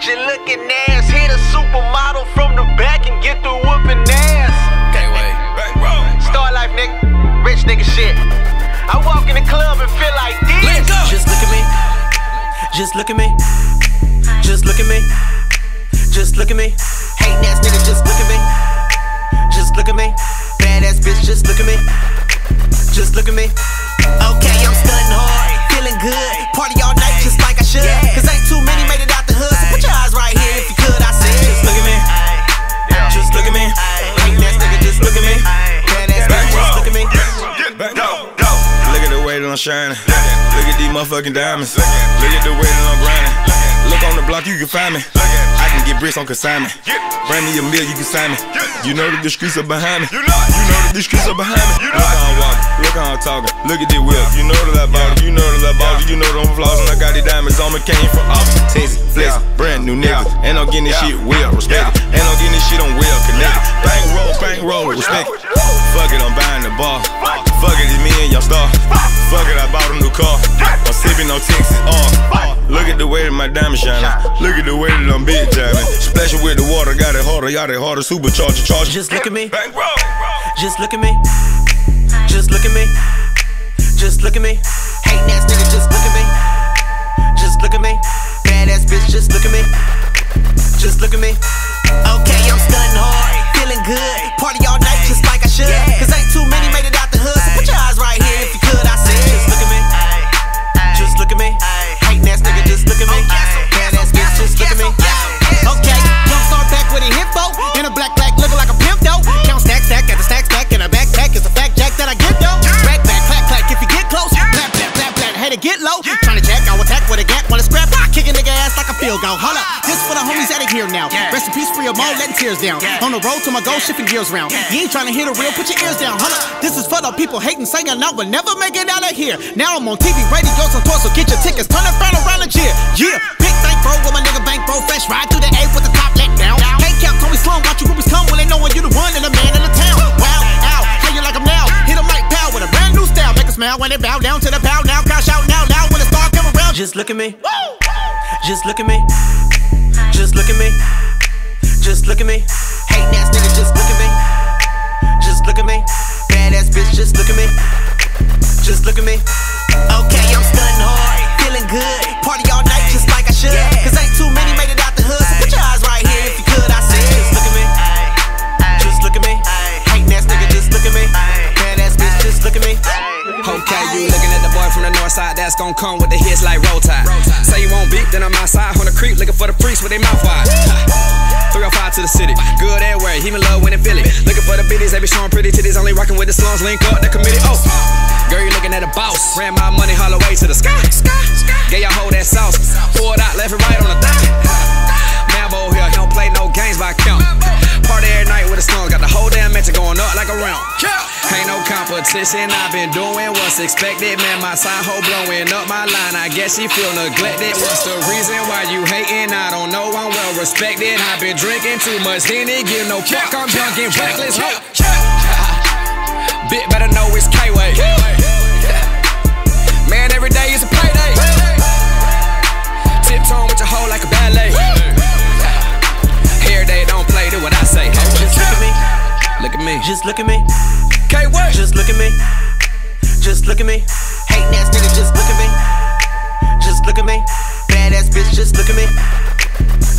ratchet looking ass. Hit a supermodel from the back and get the whooping ass. Can't wait. Starr Lyfe, nigga. Rich nigga shit. I walk in the club and feel like this. Let's go. Just look at me. Just look at me. Just look at me. Just look at me. Hating ass nigga, just look at me. Just look at me. Badass bitch, just look at me. Just look at me. I'm shining. Look at these motherfucking diamonds. Look at the way that I'm grinding. Look on the block, you can find me. I can get bricks on consignment. Bring me a meal, you can sign me. You know that the streets are behind me. You know that the streets are behind me. Look how I'm walking. Look how I'm talking. Look at this whip. You know that I bought it. You know that I bought it. You know that I'm flossing. I got these diamonds on me. Came from Austin, Texas. Flex, brand new niggas. And I'm getting this shit well respected. And I'm getting this shit on well connected. Bang roll, Bankroll, respect I'm sipping on Texas oil. Look at the way that my diamond shining. Look at the way that I'm big jamming. Splashing with the water, got it harder, got it harder. Supercharger, charger. Just look at me. Just look at me. Just look at me. Just look at me. Hating ass nigga, just look at me. Just look at me. Badass bitch, just look at me. Get low. Tryna jack, I'll attack with a gap. Wanna scrap? I kick a nigga ass like a field goal. Hold up, this for the homies out of here now. Rest in peace, free of all, letting tears down. On the road to my goal, shifting gears round. You ain't tryna hit a real, put your ears down. Hold up, this is for the people hating, saying I will never make it out of here. Now I'm on TV, and tours, so get your tickets. Turn around around the cheer. Yeah, big bank bro with my nigga Bankroll, fresh ride through the A with the top let down. Hey, Cap, Tony Slum, watch your groupies come when they know when you the one and the man in the town. Wow, ow, how you like 'em now? Hit 'em like pow with a brand new style. Make 'em smile when they bow down to the pow. Just look at me. Just look at me. Just look at me. Just look at me. Hating ass nigga, just look at me. Just look at me. Badass bitch, just look at me. Just look at me. That's gon' come with the hits like roll tide. Say you won't beat, then I'm outside on the creep looking for the freaks with their mouth wide. 305 to the city, good everywhere, he in love when feel it. Looking for the biddies, they be showing pretty titties, only rocking with the slums, link up, the committee. Oh, girl, you looking at a boss. Ran my money all the way to the sky. Get your hoe that sauce, pour it out, left and right on the thigh. Mambo here, he don't play no games by count. Party every night with the slums, got the whole damn mansion going up like a round. Ain't no competition, I've been doing what's expected. Man, my side hoe blowing up my line. I guess she feel neglected. What's the reason why you hating? I don't know, I'm well respected. I've been drinking too much, Henny, give no fuck. I'm drunk and reckless. Ho. Bit better know it's K-Way. Man, every day is a payday. Tiptoeing with your hoe like a ballet. Every day don't play, do what I say. Just look at me. Look at me. Just look at me. Look at me. Just look at me. Hating ass nigga, just look at me. Just look at me. Badass bitch, just look at me.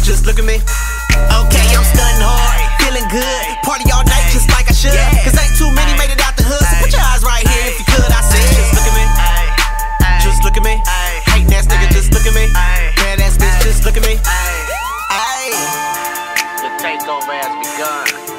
Just look at me. Okay, I'm stunning hard, feeling good. Party all night just like I should. Cause ain't too many made it out the hood. So put your eyes right here if you could. I said, just look at me. Just look at me. Hating ass nigga, just look at me. Badass bitch, just look at me. Ayy. The takeover has begun.